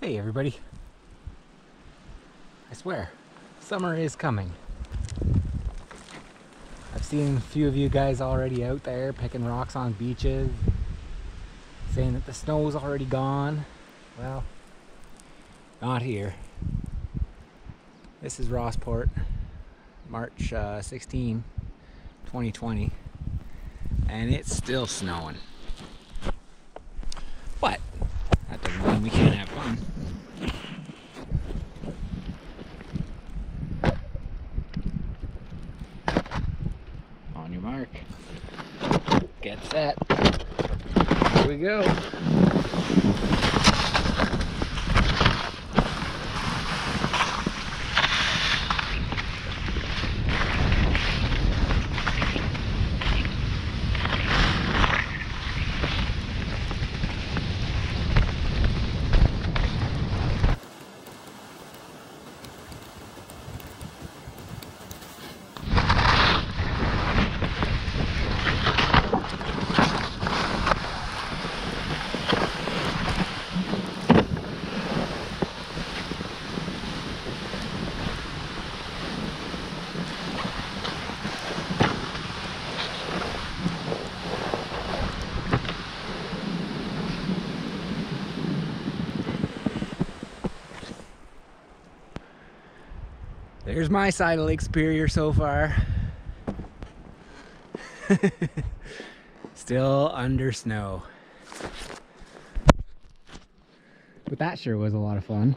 Hey everybody. I swear, summer is coming. I've seen a few of you guys already out there picking rocks on beaches, saying that the snow's already gone. Well, not here. This is Rossport, March uh, 16, 2020, and it's still snowing. But that doesn't mean we can't have fun. Get set. Here we go. There's my side of Lake Superior so far. Still under snow. But that sure was a lot of fun.